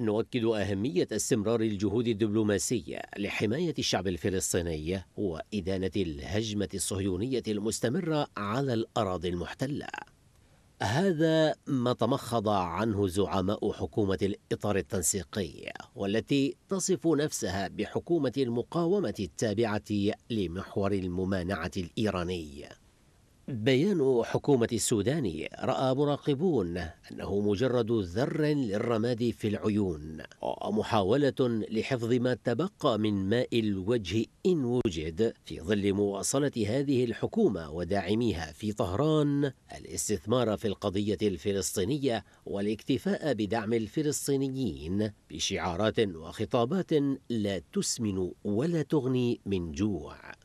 نؤكد أهمية استمرار الجهود الدبلوماسية لحماية الشعب الفلسطيني وإدانة الهجمة الصهيونية المستمرة على الأراضي المحتلة. هذا ما تمخض عنه زعماء حكومة الإطار التنسيقي والتي تصف نفسها بحكومة المقاومة التابعة لمحور الممانعة الإيراني. بيان حكومة السودان رأى مراقبون أنه مجرد ذر للرماد في العيون ومحاولة لحفظ ما تبقى من ماء الوجه إن وجد في ظل مواصلة هذه الحكومة وداعميها في طهران الاستثمار في القضية الفلسطينية والاكتفاء بدعم الفلسطينيين بشعارات وخطابات لا تسمن ولا تغني من جوع.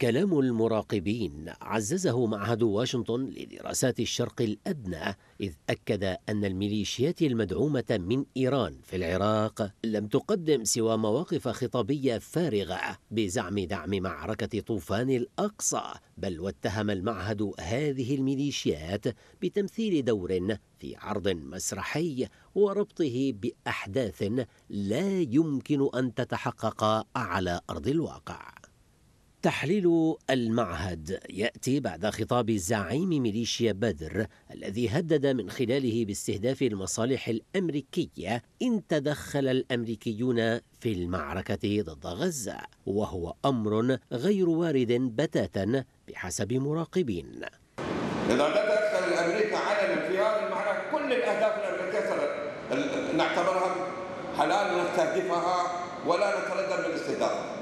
كلام المراقبين عززه معهد واشنطن لدراسات الشرق الأدنى إذ أكد أن الميليشيات المدعومة من إيران في العراق لم تقدم سوى مواقف خطابية فارغة بزعم دعم معركة طوفان الأقصى بل واتهم المعهد هذه الميليشيات بتمثيل دور في عرض مسرحي وربطه بأحداث لا يمكن أن تتحقق على أرض الواقع. تحليل المعهد يأتي بعد خطاب زعيم ميليشيا بدر الذي هدد من خلاله باستهداف المصالح الأمريكية إن تدخل الأمريكيون في المعركة ضد غزة وهو أمر غير وارد بتاتا بحسب مراقبين. إذا تدخل الأمريكا علنا في هذه المعركة كل الأهداف الأمريكية نعتبرها حلال نستهدفها ولا نتردد بالاستهداف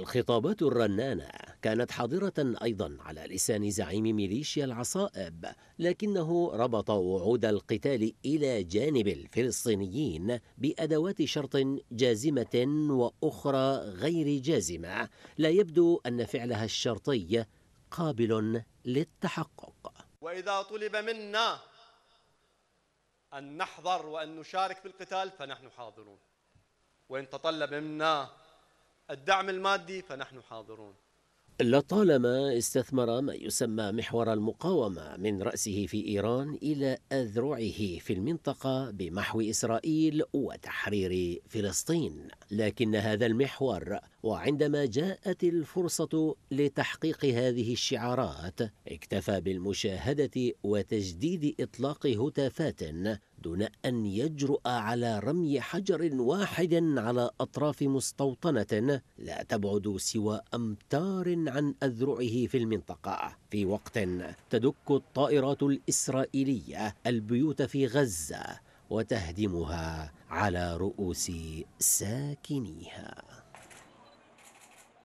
الخطابات الرنانة كانت حاضرة أيضا على لسان زعيم ميليشيا العصائب لكنه ربط وعود القتال إلى جانب الفلسطينيين بأدوات شرط جازمة وأخرى غير جازمة. لا يبدو أن فعلها الشرطي قابل للتحقق. وإذا طلب منا أن نحضر وأن نشارك في القتال فنحن حاضرون. وإن تطلب منا الدعم المادي فنحن حاضرون. لطالما استثمر ما يسمى محور المقاومة من رأسه في إيران إلى أذرعه في المنطقة بمحو إسرائيل وتحرير فلسطين. لكن هذا المحور وعندما جاءت الفرصة لتحقيق هذه الشعارات اكتفى بالمشاهدة وتجديد إطلاق هتافات دون أن يجرؤ على رمي حجر واحد على أطراف مستوطنة لا تبعد سوى أمتار عن أذرعه في المنطقة. في وقت تدك الطائرات الإسرائيلية البيوت في غزة وتهدمها على رؤوس ساكنيها.